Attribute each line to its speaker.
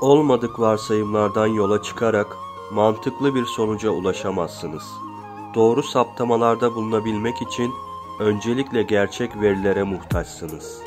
Speaker 1: Olmadık varsayımlardan yola çıkarak mantıklı bir sonuca ulaşamazsınız. Doğru saptamalarda bulunabilmek için öncelikle gerçek verilere muhtaçsınız.